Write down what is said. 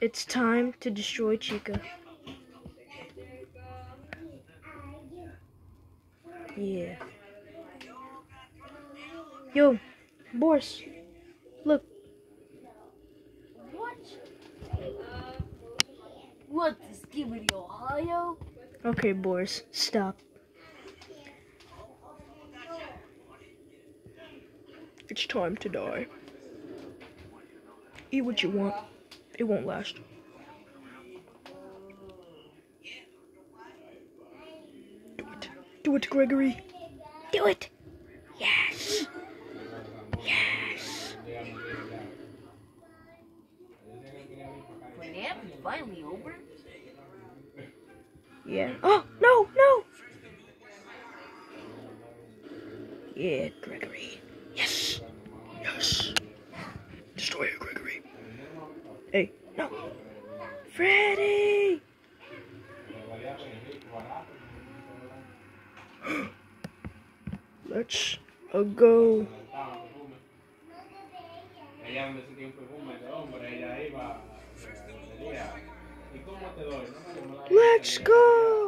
It's time to destroy Chica. Yeah. Yo, Boris, look. What? What, this Skibidi Ohio? Okay, Boris, stop. It's time to die. Eat what you want. It won't last. Do it. Do it, Gregory. Do it. Yes. Yes. Finale finally over? Yeah. Oh, no, no. Yeah, Gregory. Hey, no. Freddy! Let's go. Ella donde ese tiempo fue de hombre, ella iba, ¿y cómo te doy? Let's go!